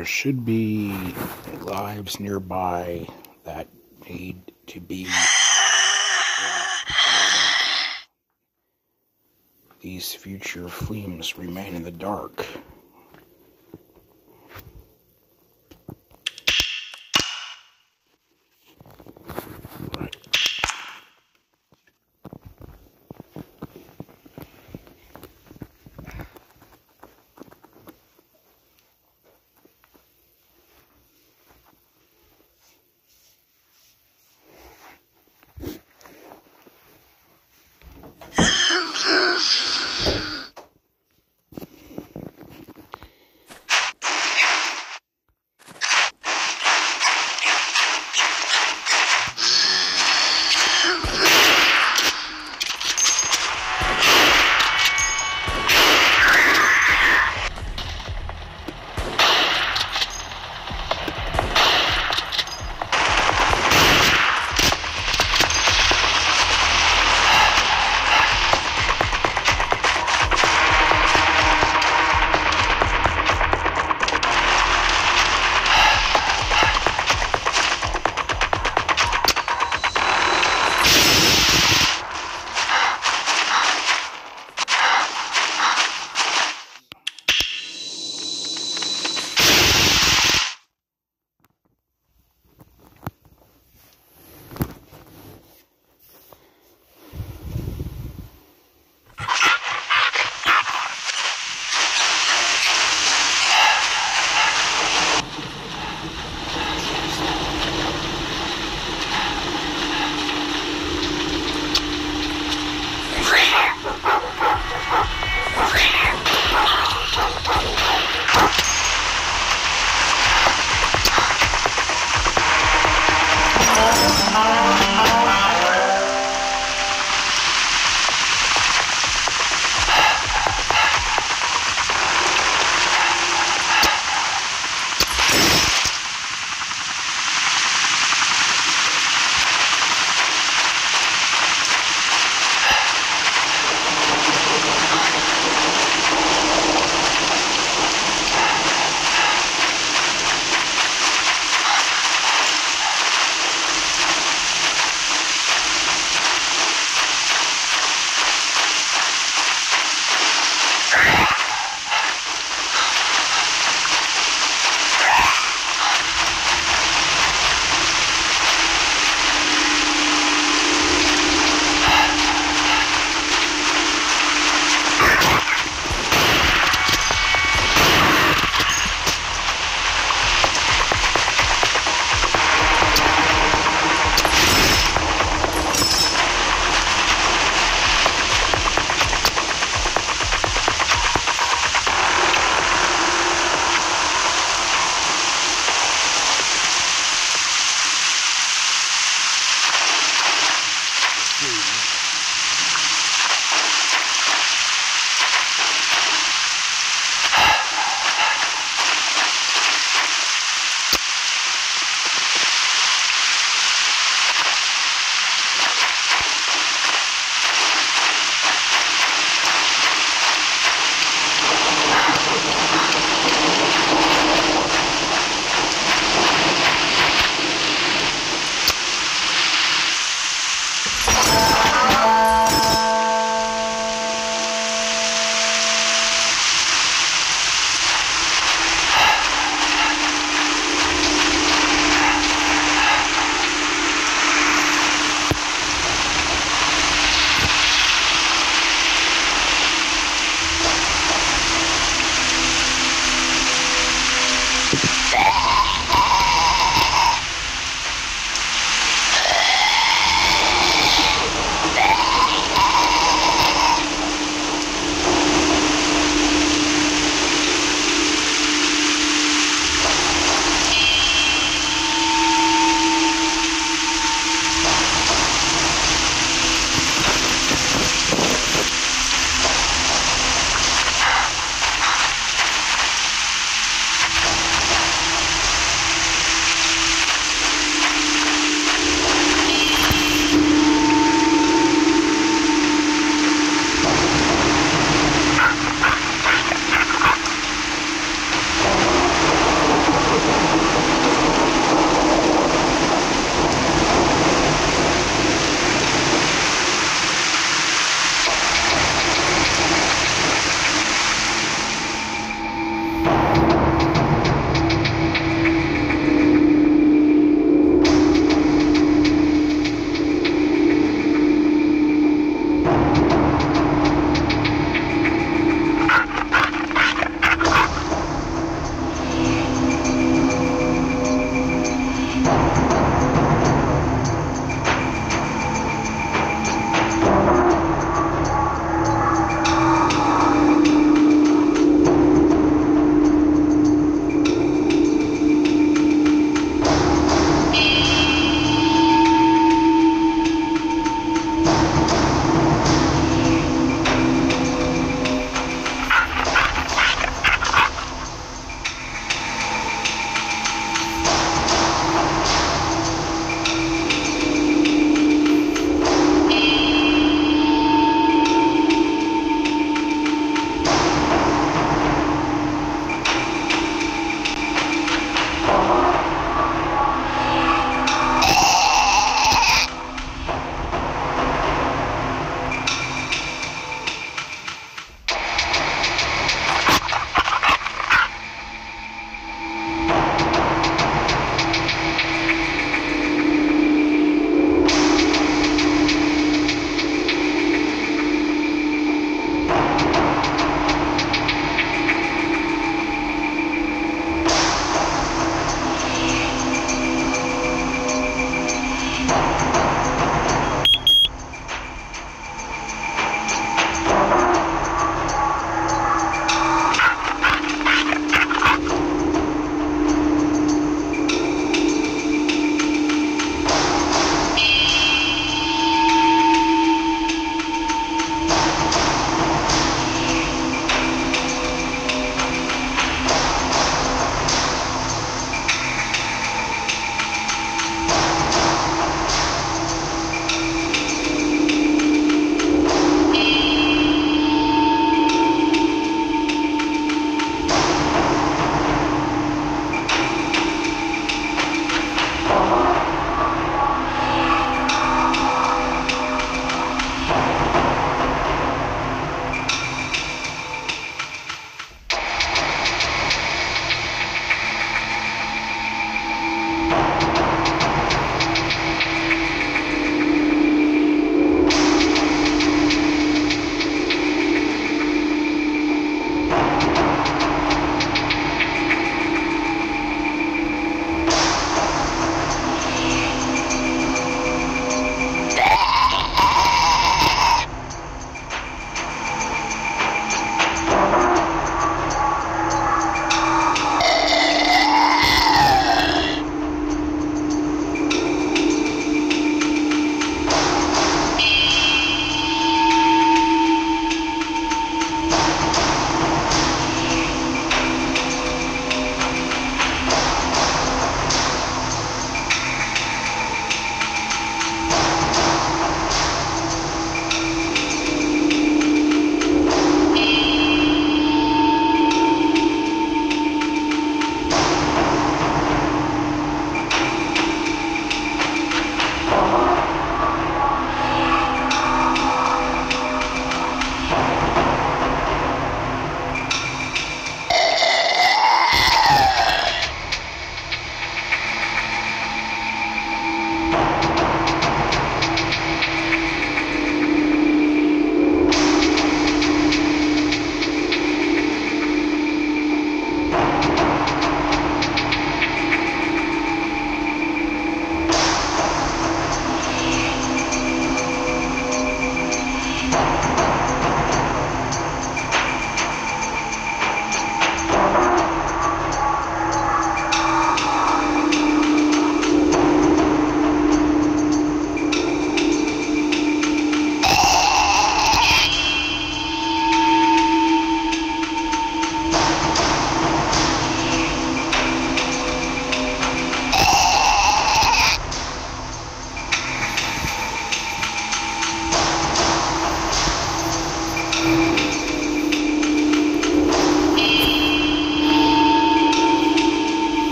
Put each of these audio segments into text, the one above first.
There should be lives nearby that need to be. These future flames remain in the dark.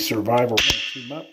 Survivor team up?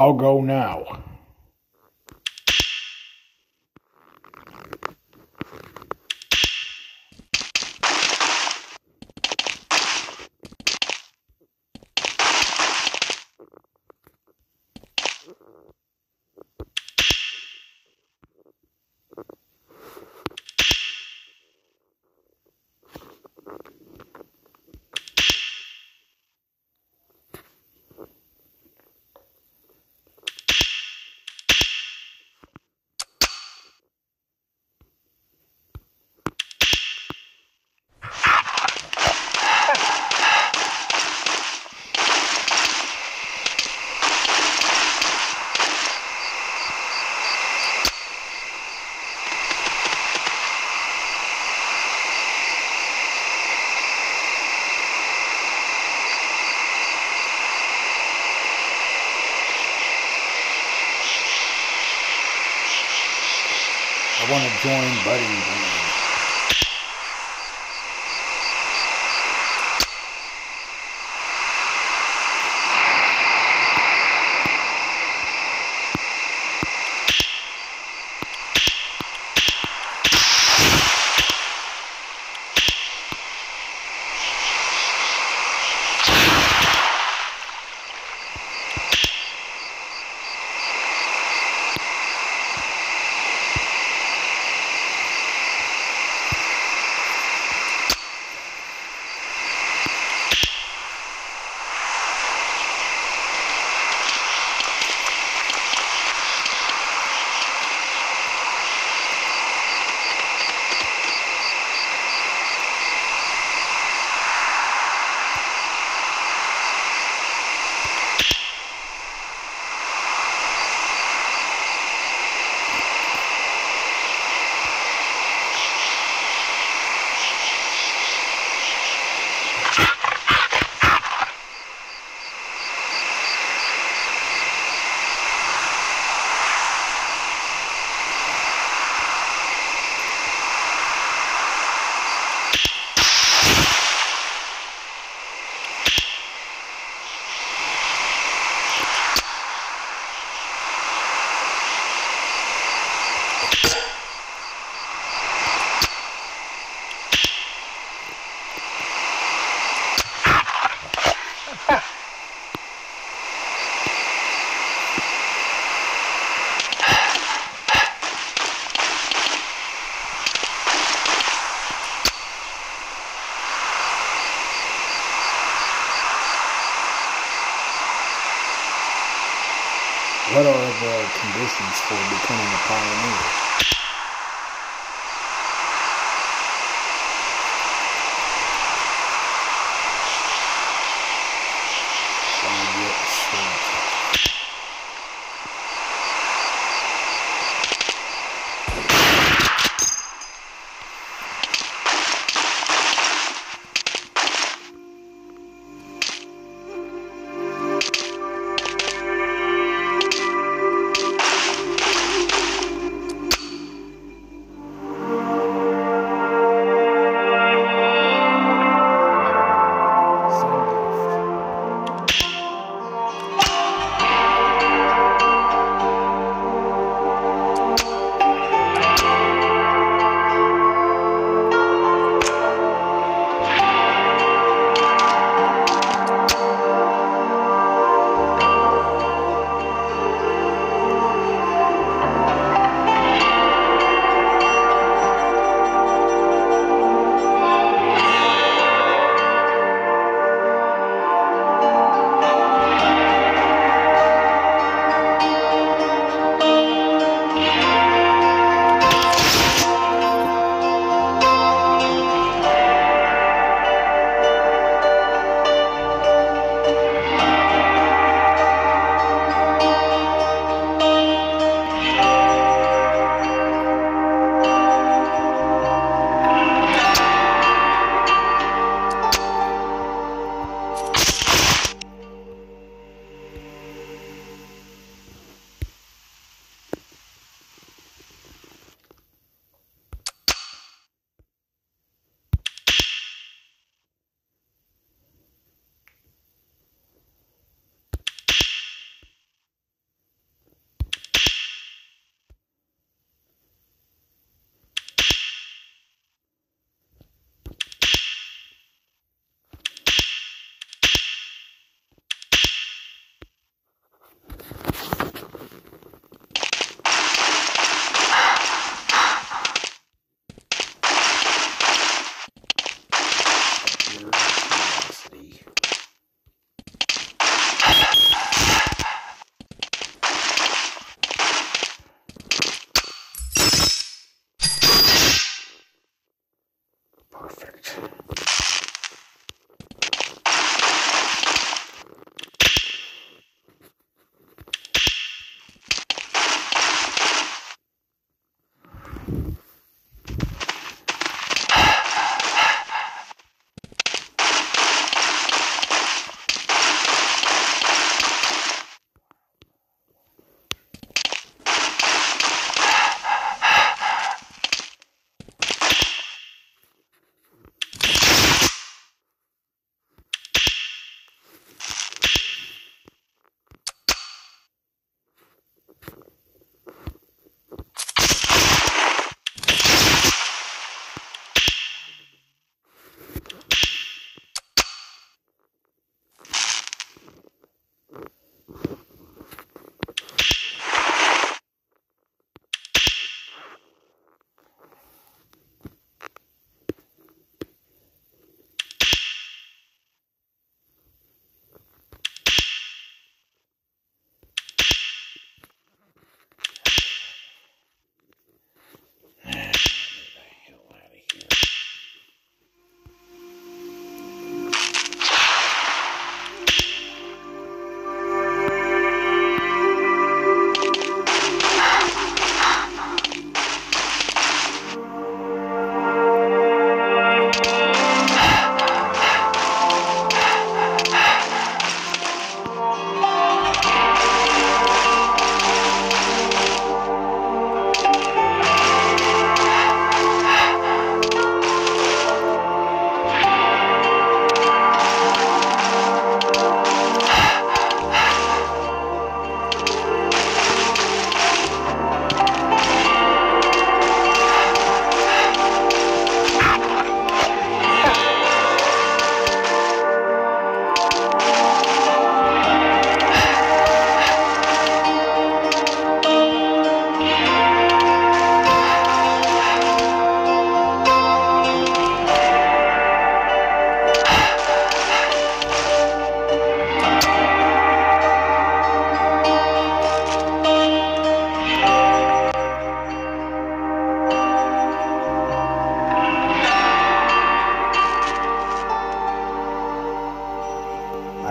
I'll go now.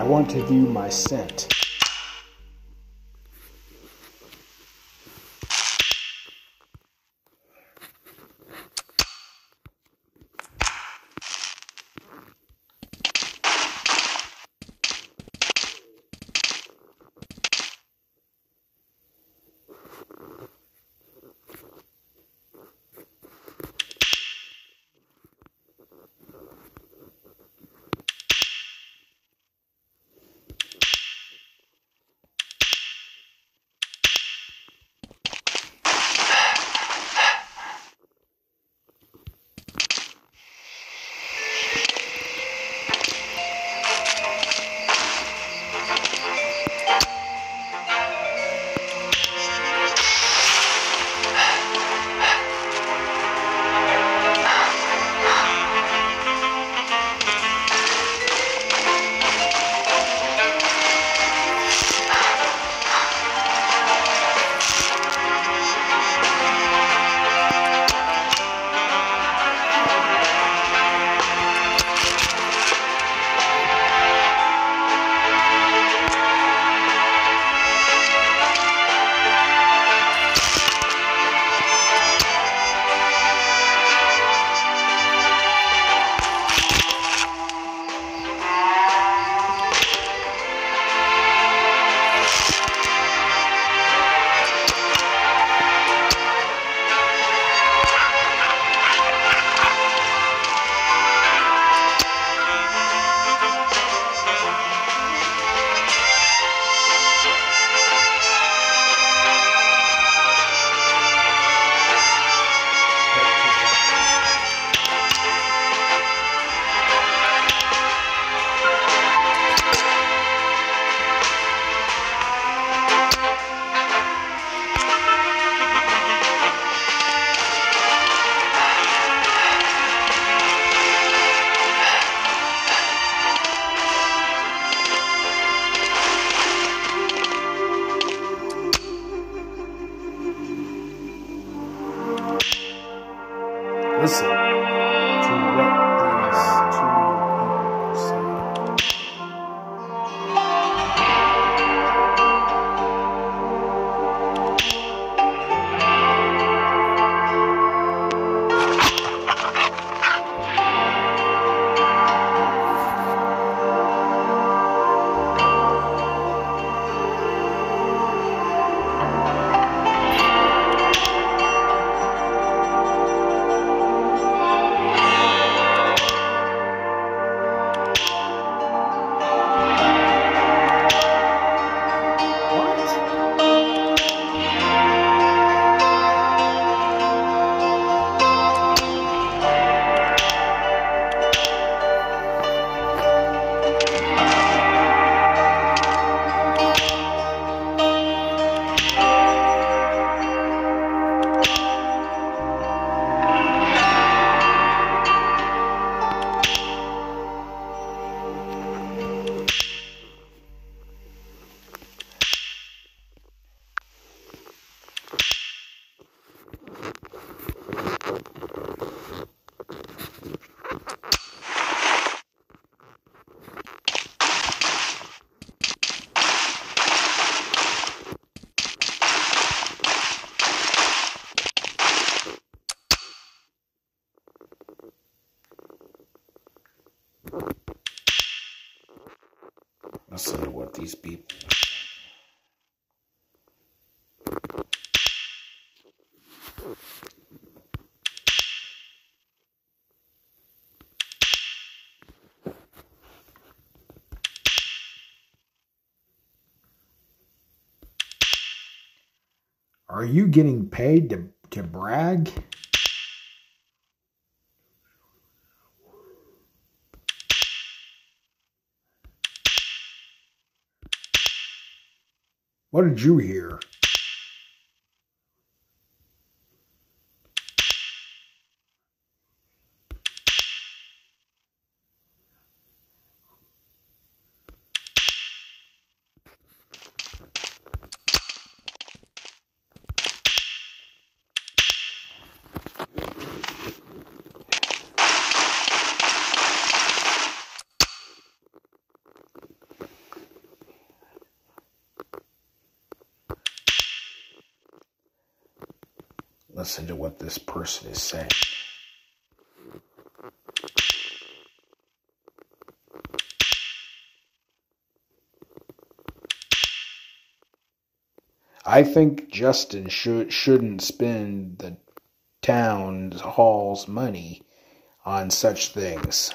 Want to view my scent. Are you getting paid to, to brag? What did you hear? This person is saying. I think Justin should shouldn't spend the town hall's money on such things.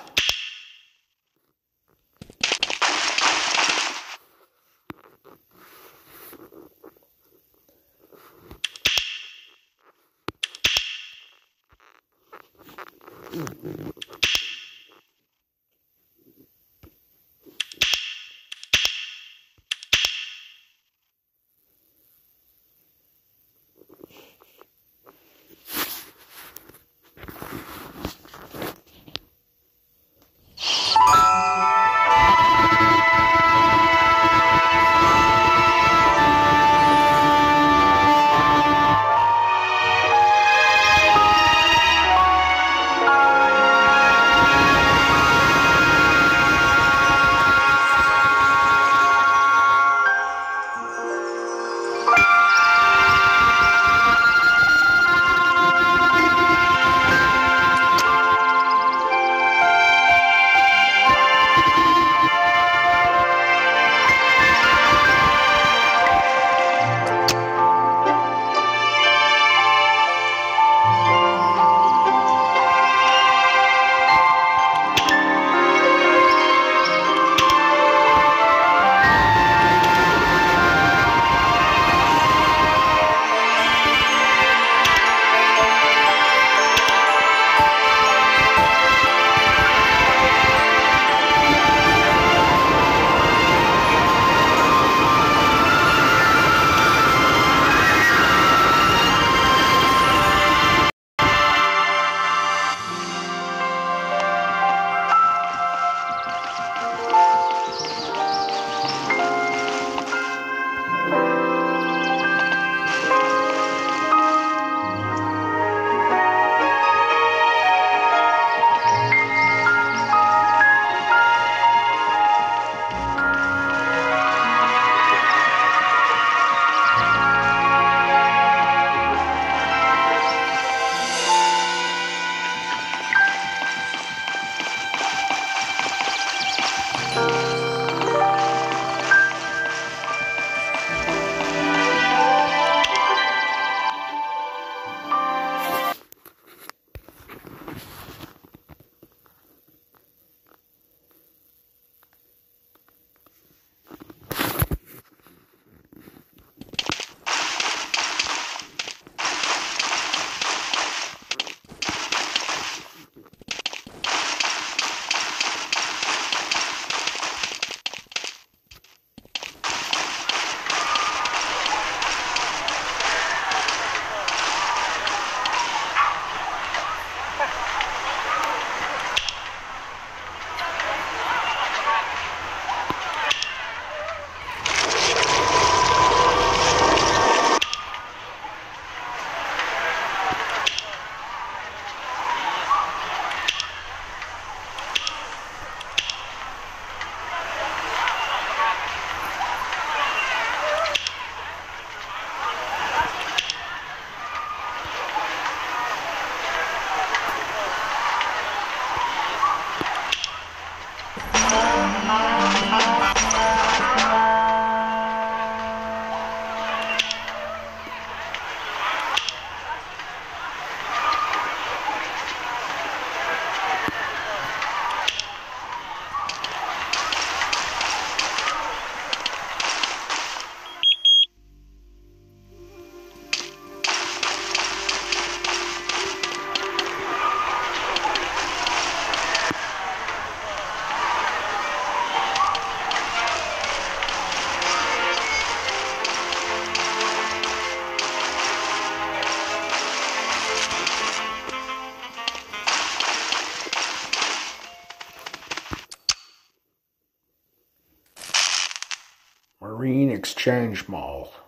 Marine Exchange Mall.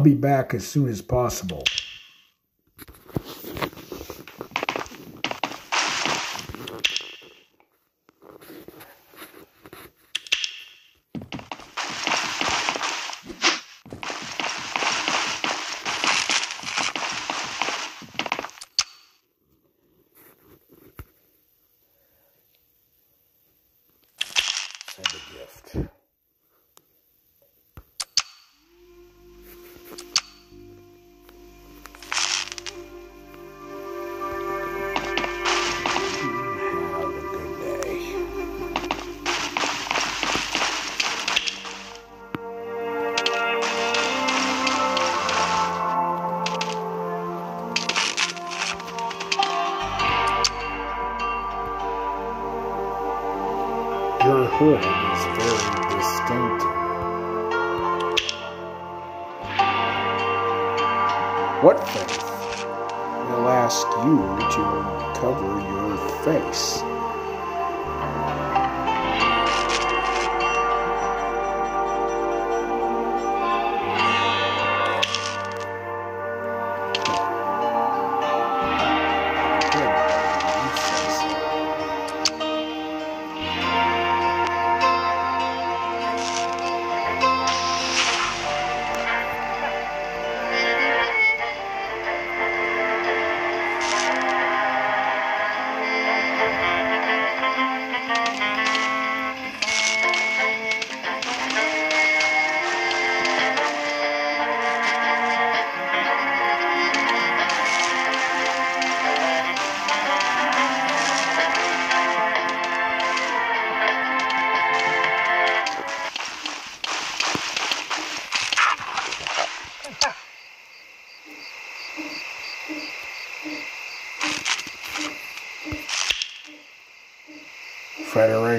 I'll be back as soon as possible.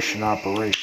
Operation.